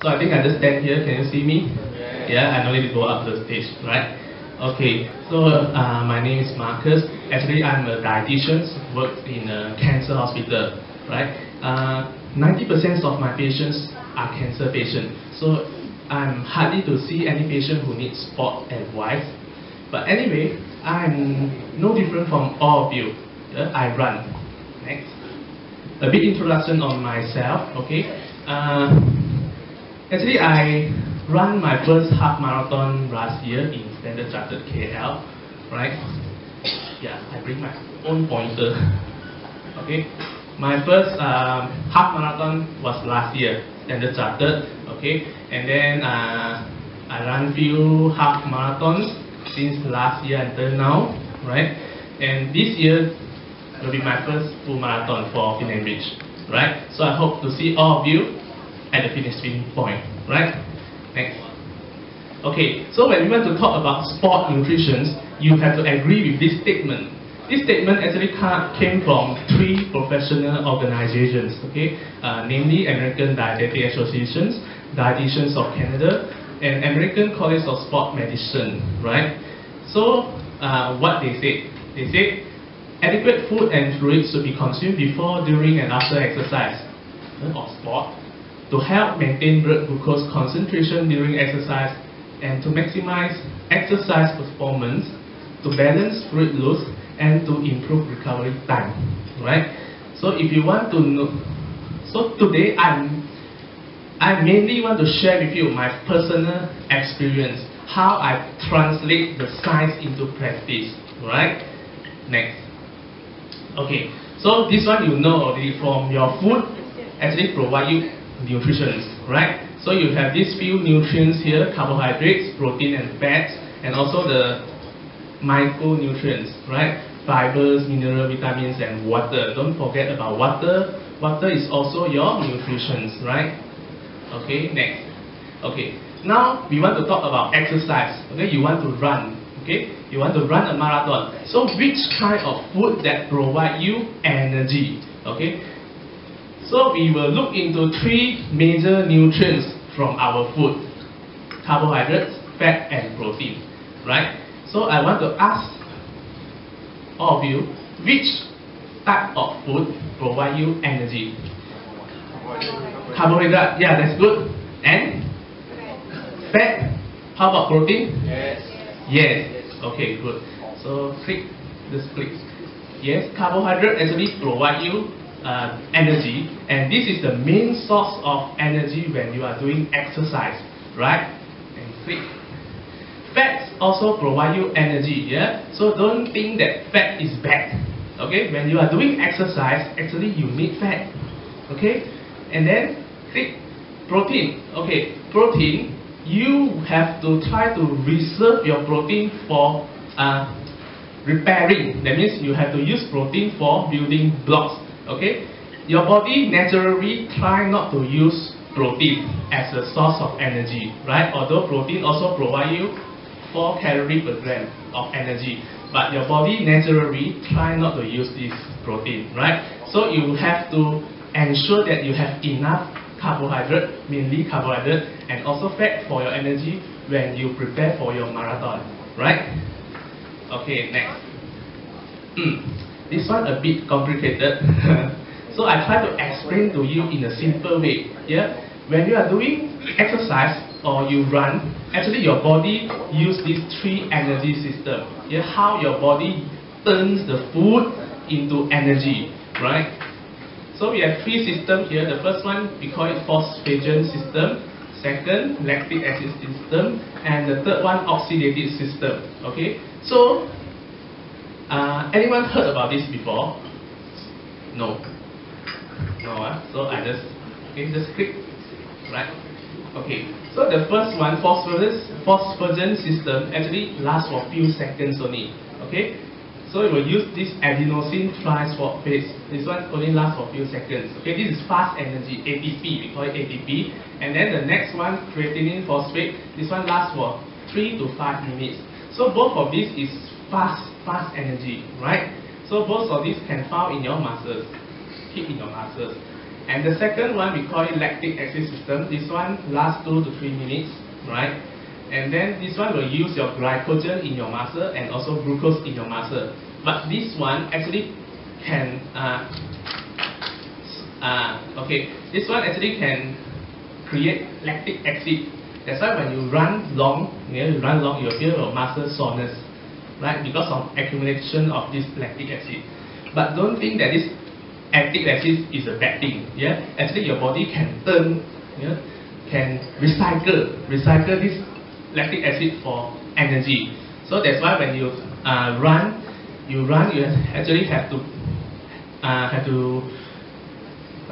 So I think I just stand here. Can you see me? Yeah, I don't need to go up the stage, right? Okay, so uh, my name is Marcus. Actually, I'm a dietitian, work in a cancer hospital, right? Uh, 90% of my patients are cancer patients. So I'm hardly to see any patient who needs sport advice. But anyway, I'm no different from all of you. Yeah, I run. Next. A bit introduction on myself, okay? Uh, actually, I ran my first half marathon last year in Standard Chartered KL, right? Yeah, I bring my own pointer. okay, my first um, half marathon was last year, Standard Chartered. Okay, and then uh, I run few half marathons since last year until now, right? And this year will be my first full marathon for Penang Bridge, right? So I hope to see all of you at the finishing point, right? Next. Okay, so when we want to talk about sport nutrition, you have to agree with this statement. This statement actually came from three professional organizations, okay, uh, namely American Dietetic Associations, Dietitians of Canada, and American College of Sport Medicine, right? So, uh, what they say? They say adequate food and fluids should be consumed before, during, and after exercise or sport to help maintain blood glucose concentration during exercise and to maximize exercise performance, to balance fluid loss, and to improve recovery time. Right? So if you want to know, so today I'm, I mainly want to share with you my personal experience, how I translate the science into practice. Right? Next. Okay, so this one you know already from your food actually provide you nutrition, right? So you have these few nutrients here, carbohydrates, protein and fats, and also the micronutrients, right? Fibers, mineral, vitamins, and water. Don't forget about water. Water is also your nutrients, right? Okay, next. Okay, now we want to talk about exercise. Okay, you want to run. Okay, you want to run a marathon. So which kind of food that provide you energy? Okay, so we will look into three major nutrients from our food. Carbohydrates, fat and protein. Right? So I want to ask all of you, which type of food provide you energy? Carbohydrate, yeah, that's good. And? Fat? How about protein? Yes. Yes. Okay, good. So click this click. Yes, carbohydrate actually provide you uh, energy, and this is the main source of energy when you are doing exercise, right? And click. Fats also provide you energy, yeah? So don't think that fat is bad, okay? When you are doing exercise, actually you need fat, okay? And then click protein, okay? Protein, you have to try to reserve your protein for uh, repairing. That means you have to use protein for building blocks, okay? Your body naturally try not to use protein as a source of energy, right? Although protein also provide you 4 calorie per gram of energy. But your body naturally try not to use this protein, right? So you have to ensure that you have enough carbohydrate, mainly carbohydrate, and also fat for your energy when you prepare for your marathon, right? Okay, next. Hmm. This one a bit complicated. so I try to explain to you in a simple way. Yeah, when you are doing exercise or you run, actually your body use these three energy system. Yeah, how your body turns the food into energy, right? So we have three systems here. The first one we call it phosphagen system. Second, lactic acid system, and the third one oxidative system. Okay, so uh, anyone heard about this before? No. No. Uh? So I just okay, just click right. Okay, so the first one, phosphorus, phosphagen system, actually lasts for a few seconds only. Okay, so we will use this adenosine triphosphate. This one only lasts for a few seconds. Okay, this is fast energy, ATP, we call it ATP. And then the next one, creatinine phosphate, this one lasts for 3 to 5 minutes. So both of these is fast, fast energy, right? So both of these can found in your muscles, keep in your muscles. And the second one, we call it lactic acid system. This one lasts 2 to 3 minutes, right? And then this one will use your glycogen in your muscle and also glucose in your muscle. But this one actually can, uh, uh, okay, this one actually can create lactic acid. That's why when you run long, you, know, you run long, you feel your muscle soreness, right? Because of accumulation of this lactic acid. But don't think that this lactic acid is a bad thing. Yeah, actually your body can turn, yeah, can recycle, recycle this lactic acid for energy. So that's why when you uh, run, you run, you actually have to uh, have to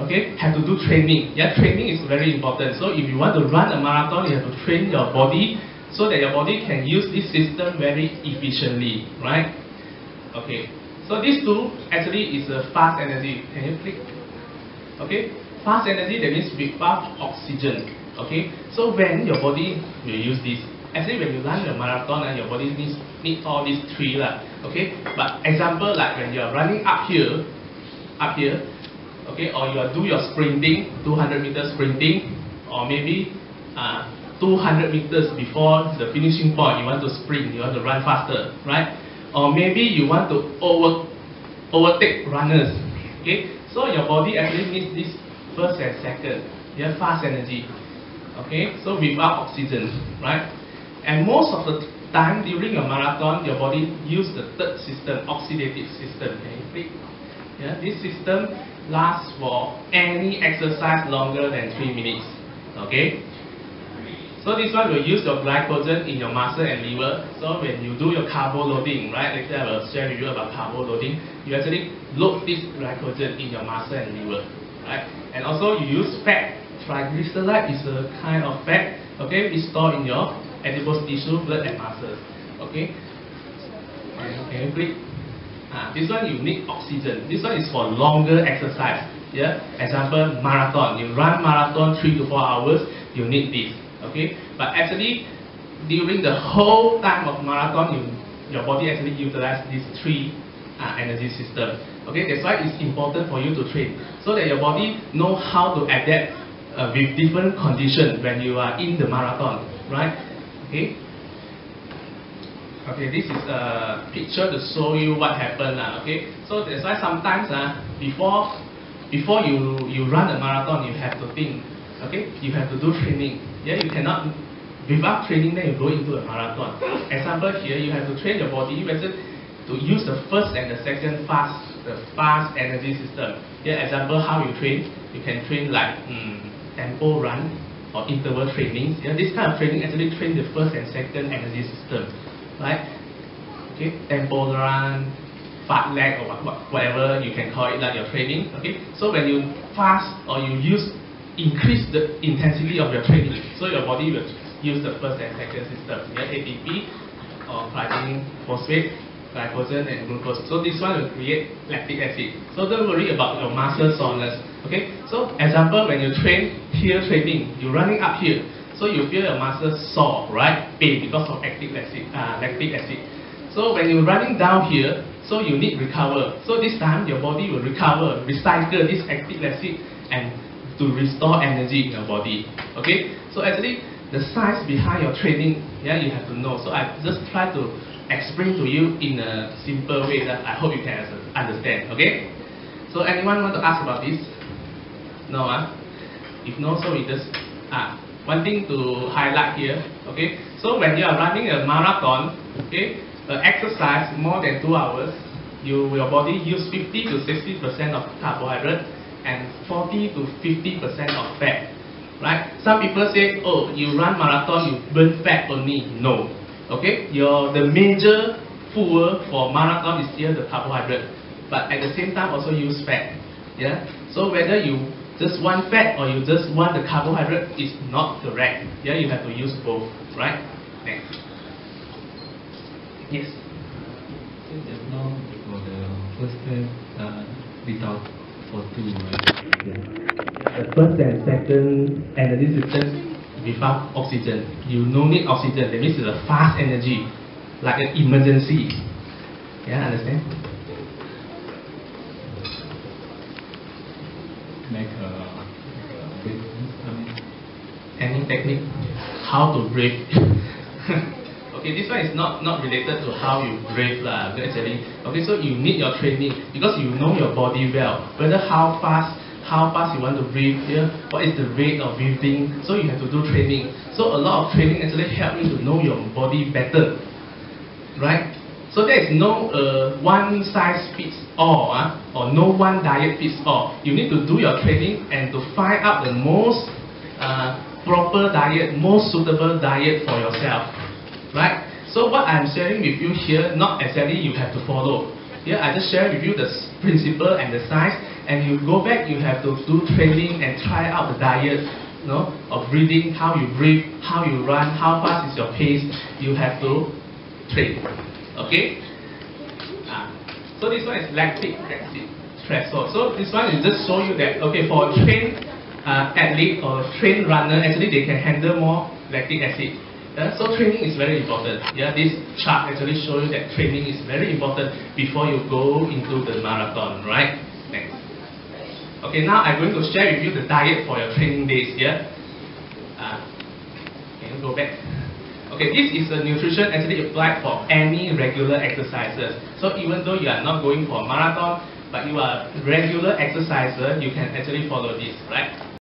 okay have to do training. Yeah, training is very important. So if you want to run a marathon, you have to train your body so that your body can use this system very efficiently, right? Okay. So these two actually is a fast energy. Can you click? Okay, fast energy that means without oxygen. Okay, so when your body will use this, actually when you run a marathon and your body needs need all these three lah. Okay, but example like when you are running up here, up here, okay, or you are do your sprinting, 200 meters sprinting, or maybe uh, 200 meters before the finishing point, you want to sprint, you want to run faster, right? or maybe you want to over, overtake runners. Okay, so your body actually needs this first and second. Have fast energy. Okay, so without oxygen, right? And most of the time during a marathon, your body use the third system, oxidative system. Click? Yeah, this system lasts for any exercise longer than three minutes. Okay, so this one will use your glycogen in your muscle and liver. So when you do your carbo loading, right, later I will share with you about carbo loading, you actually load this glycogen in your muscle and liver, right? And also you use fat. Triglyceride is a kind of fat, okay, it's stored in your adipose tissue, blood and muscles, okay? Can you click? Ah, this one you need oxygen. This one is for longer exercise. Yeah, example marathon. You run marathon three to four hours. You need this okay? But actually, during the whole time of marathon, you, your body actually utilize these three uh, energy system. Okay, that's why it's important for you to train so that your body know how to adapt uh, with different conditions when you are in the marathon, right? Okay. Okay, this is a picture to show you what happened. Uh, okay, so that's why sometimes uh, before before you you run a marathon, you have to think. Okay, you have to do training. Yeah, you cannot, without training, then you go into a marathon. Example here, you have to train your body whether to use the first and the second fast, the fast energy system. Yeah, example how you train, you can train like um, tempo run or interval training. Yeah, this kind of training actually train the first and second energy system, right? Okay, tempo run, fartlek or whatever you can call it like your training. Okay, so when you fast or you use increase the intensity of your training. So your body will use the first and second system, yeah, ATP or glycogen phosphate, glycogen and glucose. So this one will create lactic acid. So don't worry about your muscle soreness. Okay. So example, when you train here training, you're running up here. So you feel your muscle sore, right? Pain because of lactic acid. Uh, lactic acid. So when you're running down here, so you need recover. So this time your body will recover, recycle this lactic acid and to restore energy in your body. Okay, so actually the science behind your training, yeah, you have to know. So I just try to explain to you in a simple way that I hope you can understand. Okay, so anyone want to ask about this? No, ah? If no, so we just ah. One thing to highlight here, okay? So when you are running a marathon, okay, uh, exercise more than two hours, you your body use 50 to 60 percent of carbohydrate and 40 to 50 percent of fat. Right? Some people say, oh, you run marathon, you burn fat only. No. Okay? Your the major fuel for marathon is still the carbohydrate, but at the same time also use fat. Yeah. So whether you just want fat or you just want the carbohydrate is not correct. Yeah, you have to use both. Right? Next. Yes. So just now for the first step, uh, without for right? Yeah. The first and second, and this is just without oxygen. You no need oxygen. That means it's a fast energy, like an emergency. Yeah, understand? Make a, breathing. Mean, any technique? How to breathe? okay, this one is not, not related to how you breathe lah, actually. Okay, so you need your training because you know your body well, whether how fast how fast you want to breathe here, what is the rate of breathing, so you have to do training. So a lot of training actually help you to know your body better, right? So there is no uh, one size fits all, uh, or no one diet fits all. You need to do your training and to find out the most uh, proper diet, most suitable diet for yourself, right? So what I'm sharing with you here, not exactly you have to follow. Here I just share with you the principle and the science, and you go back, you have to do training and try out the diet, you know, of breathing, how you breathe, how you run, how fast is your pace. You have to train. Okay? Ah. So this one is lactic acid threshold. So this one is just show you that, okay, for trained uh, athlete or trained runner, actually they can handle more lactic acid. Yeah, so training is very important. Yeah, this chart actually show you that training is very important before you go into the marathon, right? Next. Okay, now I'm going to share with you the diet for your training days here. Uh, can you go back? Okay, this is the nutrition actually applied for any regular exercises. So even though you are not going for a marathon, but you are a regular exerciser, you can actually follow this, right?